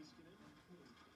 Nice, you know?